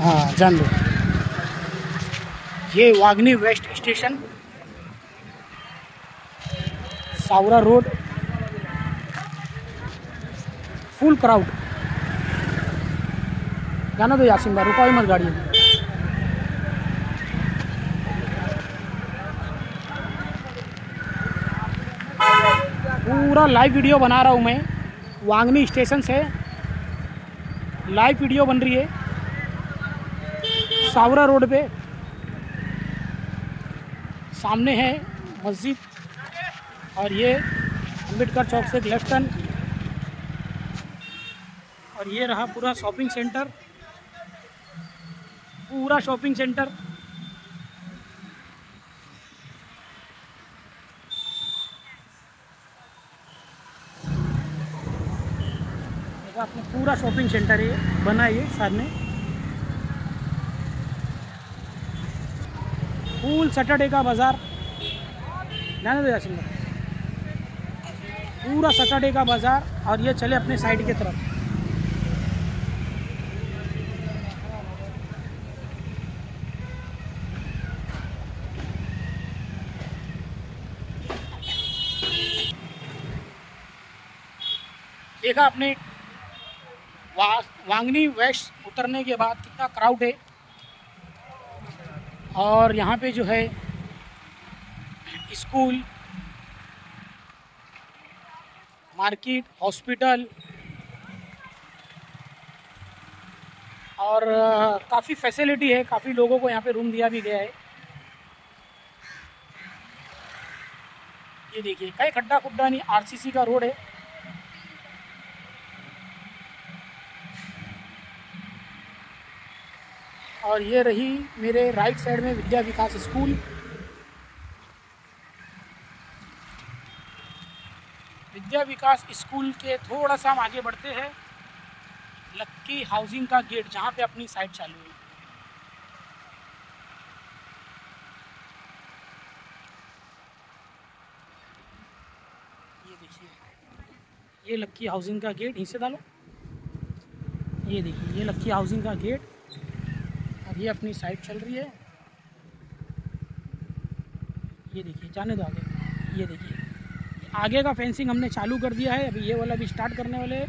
हाँ जान लो। ये Vangani west station, Savara road, full crowd. जाना दो यासिन भाई रुका मत गाड़ी। पूरा लाइव वीडियो बना रहा हूँ मैं। वांगनी स्टेशन से लाइव वीडियो बन रही है। सावरा रोड पे सामने है मस्जिद और ये अंबेडकर चौक से लेफ़्ट टर्न और ये रहा पूरा शॉपिंग सेंटर पूरा शॉपिंग सेंटर आपने पूरा शॉपिंग सेंटर ये बना ये सामने। फुल सैटरडे का बाज़ार। जाने दो यासिन पूरा सैटरडे का बाज़ार और ये चले अपने साइड की तरफ़। देखा आपने, वा वांगनी वेस्ट उतरने के बाद कितना क्राउड है। और यहाँ पे जो है स्कूल, मार्केट, हॉस्पिटल और काफ़ी फैसिलिटी है, काफ़ी लोगों को यहाँ पे रूम दिया भी गया है। ये देखिए कई खड्डा खुड्डा नहीं आरसीसी का रोड है। और ये रही मेरे राइट साइड में विद्या विकास स्कूल। विद्या विकास स्कूल के थोड़ा सा हम आगे बढ़ते हैं। लक्की हाउसिंग का गेट, जहाँ पे अपनी साइट चालू है ये देखिए, ये लक्की हाउसिंग का गेट इसे डालो। ये देखिए, ये लक्की हाउसिंग का गेट। ये अपनी साइड चल रही है। ये देखिए, जाने दो आगे। ये देखिए। आगे का फेंसिंग हमने चालू कर दिया है। अभी ये वाला भी स्टार्ट करने वाले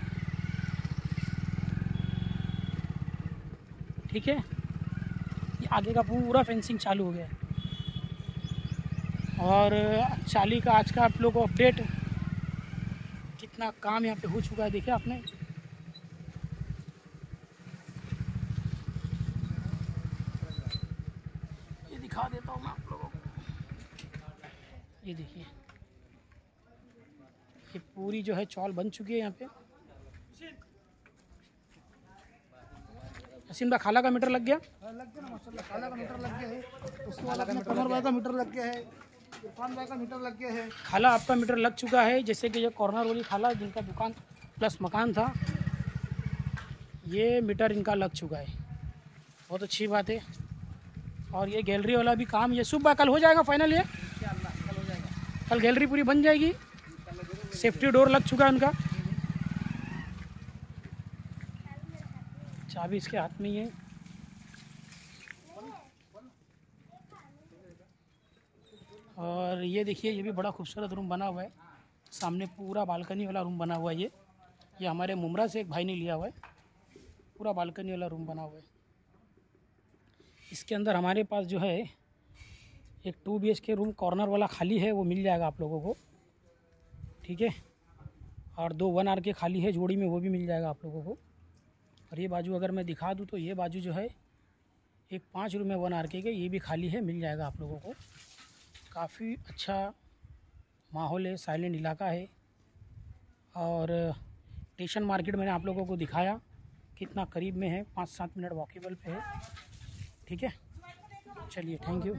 ठीक है? ये आगे का पूरा फेंसिंग चालू हो गया है। और चाली का आज का आप लोग को अपडेट कितना काम यहाँ पे हो चुका है, देखिए आपने। दिखा देता हूँ मैं आप लोगों को ये देखिए। ये पूरी जो है चौल बन चुकी है यहाँ पे। हसीन भाई खाला का मीटर लग गया। लग गया ना काला का मीटर लग गया है उसके बाद अपने कमर भाई का मीटर लग गया है इरफान भाई का मीटर लग गया है खाला आपका मीटर लग चुका है, जैसे कि ये कॉर्नर वाली खाला जिनका दुकान प्लस मकान था, ये मीटर इनका लग चुका है। बहुत अच्छी बात है। और ये गैलरी वाला भी काम, ये सुबह कल हो जाएगा फाइनल ये? कल हो जाएगा कल गैलरी पूरी बन जाएगी। सेफ्टी डोर लग चुका है उनका। चाबी इसके हाथ में ही है। और ये देखिए, ये भी बड़ा खूबसूरत रूम बना हुआ है। सामने पूरा बालकनी वाला रूम बना हुआ है ये। ये हमारे मुमरा से एक भाई ने लिया हुआ है। पूरा बालकनी वाला रूम बना हुआ है। इसके अंदर हमारे पास जो है, एक टू बीएच के रूम कॉर्नर वाला खाली है, वो मिल जाएगा आप लोगों को। ठीक है? और दो वन आर के खाली है, जोड़ी में वो भी मिल जाएगा आप लोगों को। और ये बाजू अगर मैं दिखा दूँ तो ये बाजू जो है, एक पाँच रूम है वन आर के ये भी खाली है, मिल जाएगा आप लोगों को। काफ़ी अच्छा माहौल है, साइलेंट इलाका है। और स्टेशन मार्केट मैंने आप लोगों को दिखाया, कितना करीब में है, पाँच सात मिनट वॉकेबल पे है। ठीक है? चलिए थैंक यू